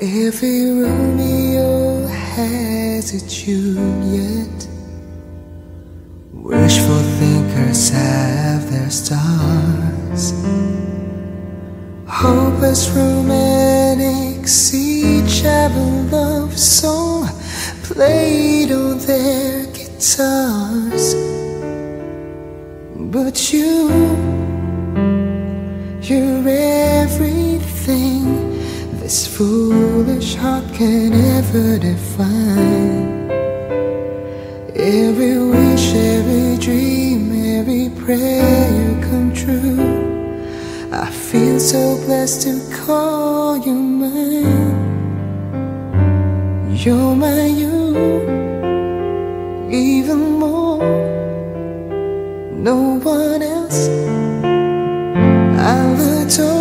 Every Romeo has a Juliet. Wishful thinkers have their stars. Hopeless romantics each have a love song played on their guitars. But you, you're everything this foolish heart can ever define. Every wish, every dream, every prayer you come true. I feel so blessed to call you mine. You're my you, even more. No one else I'll adore.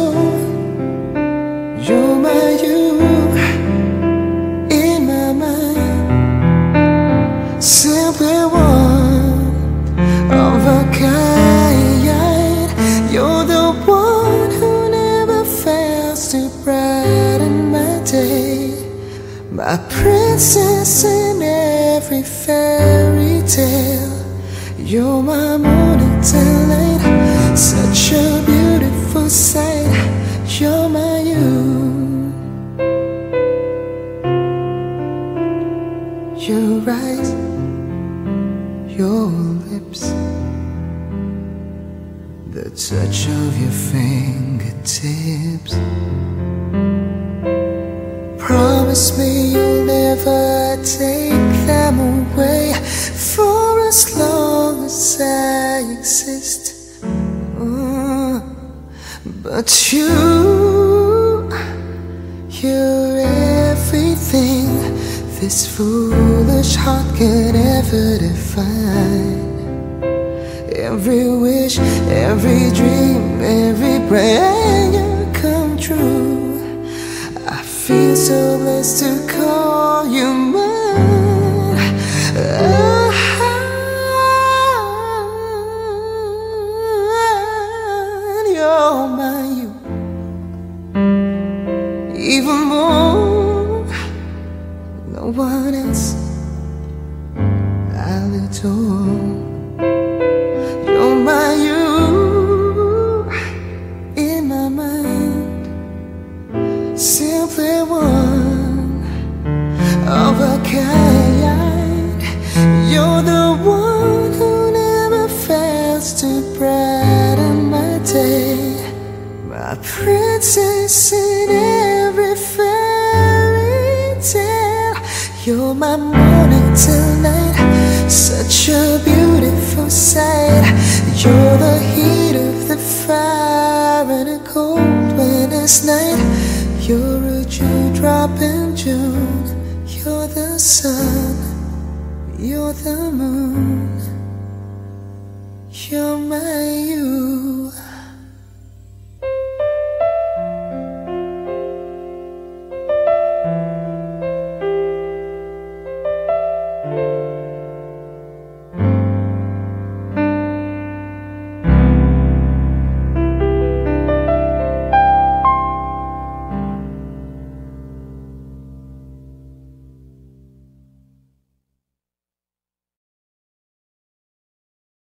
My princess in every fairy tale. You're my morning delight, such a beautiful sight. You're my you. Your eyes, your lips, the touch of your fingertips. Promise me you'll never take them away for as long as I exist. Uh, but you, you're everything this foolish heart can ever define. Every wish, every dream, every prayer so blessed to call you mine. Ah, You're my you, even more. No one else I'll adore. Simply one of a kind. You're the one who never fails to brighten my day. My princess in every fairy tale. You're my morning till night, such a beautiful sight. You're the heat of the fire in a cold winter's night. You're a dewdrop in June. You're the sun. You're the moon. You're my you.